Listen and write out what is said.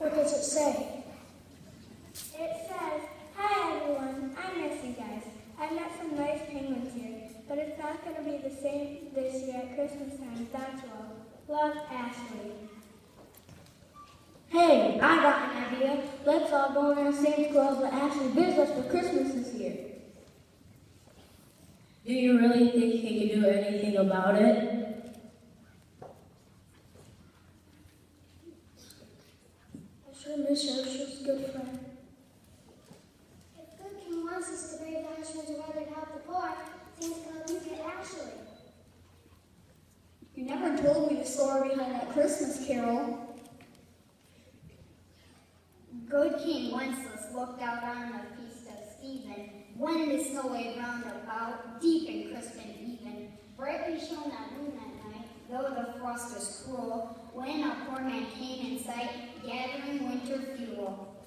What does it say? It says, Hi everyone, I miss you guys. I met some nice penguins here, but it's not going to be the same this year at Christmas time, that's all. Love, Ashley. Hey, I got an idea. Let's all go in Santa Claus that Ashley us for Christmas this year. Do you really think he can do anything about it? I sure miss her. She was a good friend. If Good King wants us to brave the Ashman's weather to help the poor, Santa's gonna look at Ashley. You never told me the story behind that Christmas carol. Good King Wenceslas looked out on the feast of Stephen, when the snow lay round about, deep and crisp and even. Brightly shone that moon that night, though the frost was cruel, when a poor man came and Мультфильму.